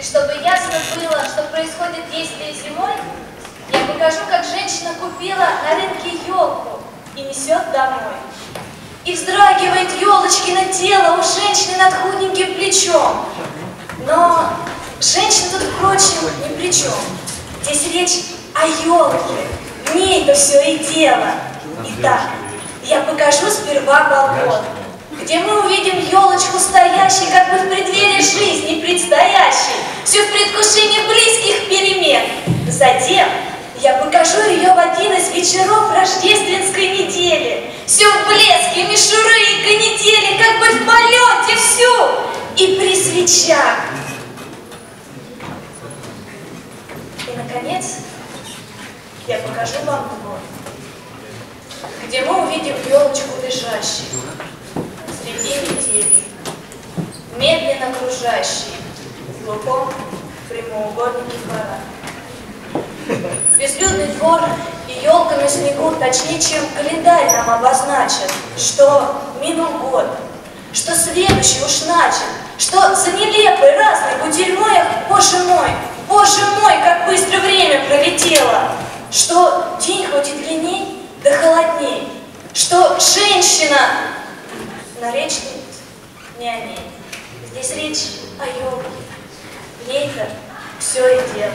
Чтобы ясно было, что происходит действие зимой, я покажу, как женщина купила на рынке елку и несет домой. И вздрагивает елочки на тело у женщины над худеньким плечом. Но женщина тут, впрочем, ни при чем. Здесь речь о елке. В ней-то все и дело. Итак, я покажу сперва балкон, где мы увидим елочку стоящей, как бы в преддверии вечеров рождественской недели. Все в блеске, мишуры и канители, как бы в полете всю. И при свечах. И, наконец, я покажу вам двор, где мы увидим елочку лежащей среди метели, медленно кружащей в глухом прямоугольнике двора. Безлюдный двор на снегу точнее, чем календарь нам обозначен, что минул год, что следующий уж начал, что за нелепой разной кутерьмой, боже мой, боже мой, как быстро время пролетело, что день хоть и длинней, да холодней, что женщина, но речь тут не о ней, здесь речь о елке, в все и дело.